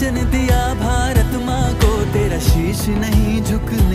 वचन दिया भारत माँ को तेरा शीश नहीं झुकना।